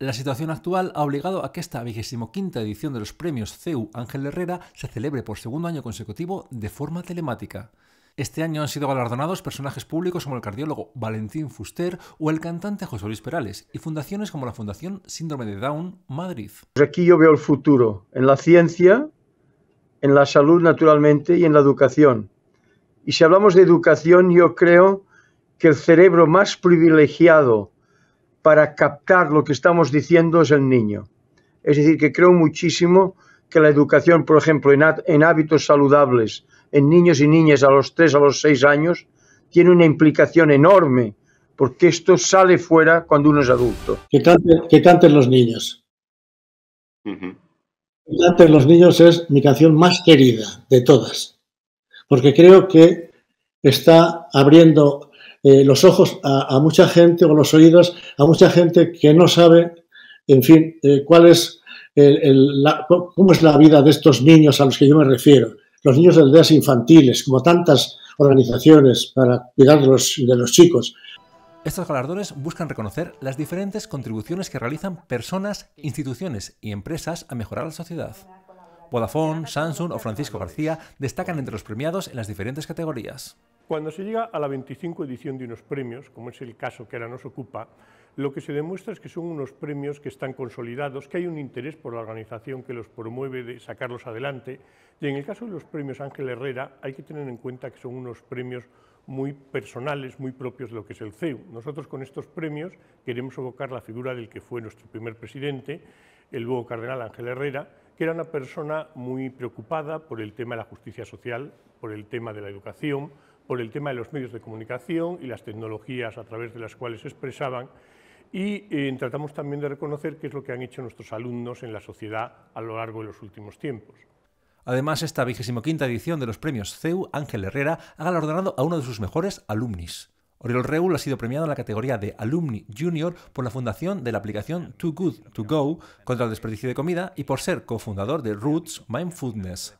La situación actual ha obligado a que esta quinta edición de los premios CEU Ángel Herrera se celebre por segundo año consecutivo de forma telemática. Este año han sido galardonados personajes públicos como el cardiólogo Valentín Fuster o el cantante José Luis Perales y fundaciones como la Fundación Síndrome de Down Madrid. Pues aquí yo veo el futuro en la ciencia, en la salud naturalmente y en la educación. Y si hablamos de educación, yo creo que el cerebro más privilegiado para captar lo que estamos diciendo es el niño. Es decir, que creo muchísimo que la educación, por ejemplo, en, hábitos saludables, en niños y niñas a los 3 a los 6 años, tiene una implicación enorme, porque esto sale fuera cuando uno es adulto. Que canten, los niños. Que canten los niños es mi canción más querida de todas, porque creo que está abriendo eh, los ojos a, mucha gente o los oídos a mucha gente que no sabe, en fin, eh, cuál es cómo es la vida de estos niños a los que yo me refiero. Los niños de aldeas infantiles, como tantas organizaciones para cuidar de los, de los chicos. Estos galardones buscan reconocer las diferentes contribuciones que realizan personas, instituciones y empresas a mejorar la sociedad. Vodafone, Samsung o Francisco García destacan entre los premiados en las diferentes categorías. Cuando se llega a la 25 edición de unos premios, como es el caso que ahora nos ocupa, lo que se demuestra es que son unos premios que están consolidados, que hay un interés por la organización que los promueve de sacarlos adelante. Y en el caso de los premios Ángel Herrera, hay que tener en cuenta que son unos premios muy personales, muy propios de lo que es el CEU. Nosotros con estos premios queremos evocar la figura del que fue nuestro primer presidente, el luego cardenal Ángel Herrera, que era una persona muy preocupada por el tema de la justicia social, por el tema de la educación, por el tema de los medios de comunicación y las tecnologías a través de las cuales se expresaban y eh, tratamos también de reconocer qué es lo que han hecho nuestros alumnos en la sociedad a lo largo de los últimos tiempos. Además, esta vigésimo quinta edición de los premios CEU Ángel Herrera ha galardonado a uno de sus mejores alumnis. Oriol Reul ha sido premiado en la categoría de Alumni Junior por la fundación de la aplicación Too Good To Go contra el desperdicio de comida y por ser cofundador de Roots Mindfulness.